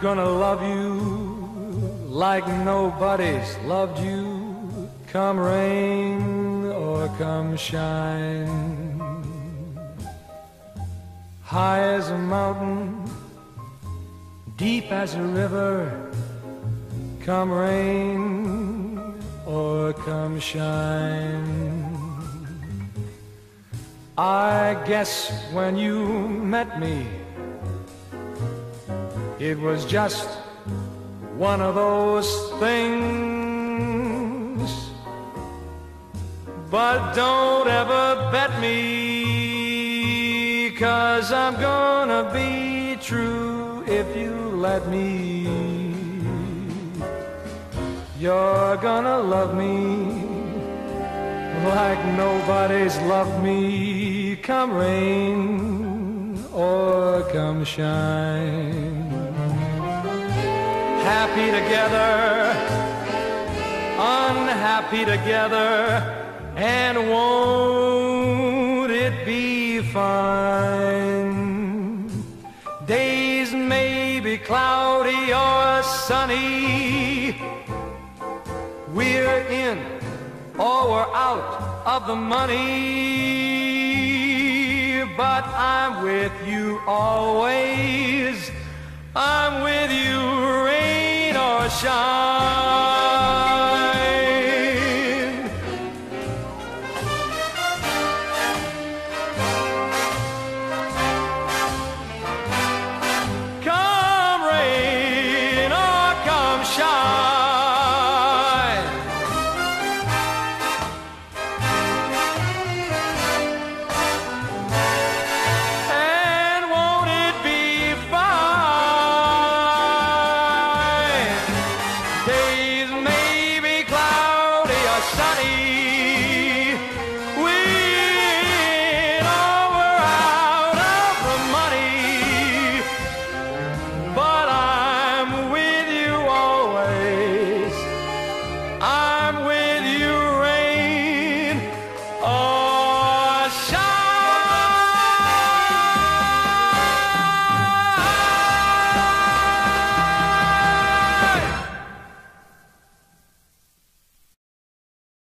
Gonna love you like nobody's loved you, come rain or come shine. High as a mountain, deep as a river, come rain or come shine. I guess when you met me, it was just one of those things. But don't ever bet me, cause I'm gonna be true if you let me. You're gonna love me like nobody's loved me, come rain or come shine. Happy together, unhappy together, and won't it be fine? Days may be cloudy or sunny. We're in or we're out of the money. But I'm with you always. I'm with you, shine.